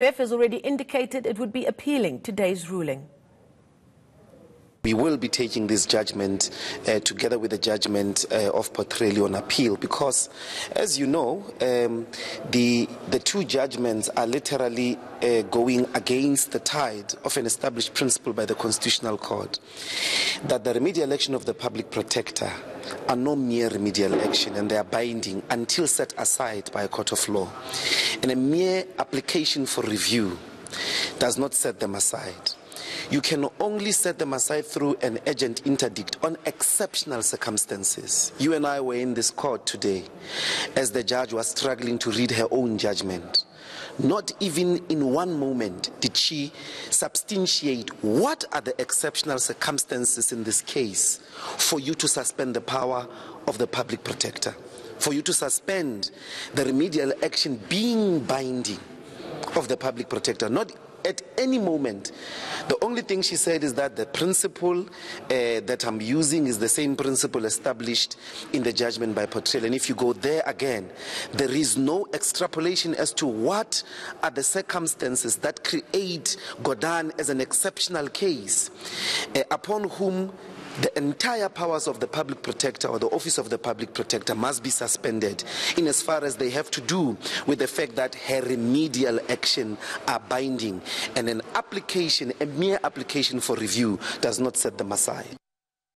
EFF has already indicated it would be appealing today's ruling. We will be taking this judgment uh, together with the judgment uh, of Potrelli on appeal because, as you know, um, the, the two judgments are literally uh, going against the tide of an established principle by the Constitutional Court that the remedial action of the public protector are no mere remedial action and they are binding until set aside by a court of law. And a mere application for review does not set them aside. You can only set them aside through an urgent interdict on exceptional circumstances. You and I were in this court today as the judge was struggling to read her own judgment. Not even in one moment did she substantiate what are the exceptional circumstances in this case for you to suspend the power of the public protector, for you to suspend the remedial action being binding of the public protector. Not at any moment. The only thing she said is that the principle uh, that I'm using is the same principle established in the judgment by Potterill. And if you go there again, there is no extrapolation as to what are the circumstances that create Gordhan as an exceptional case uh, upon whom the entire powers of the public protector or the office of the public protector must be suspended in as far as they have to do with the fact that her remedial action are binding and an application a mere application for review does not set them aside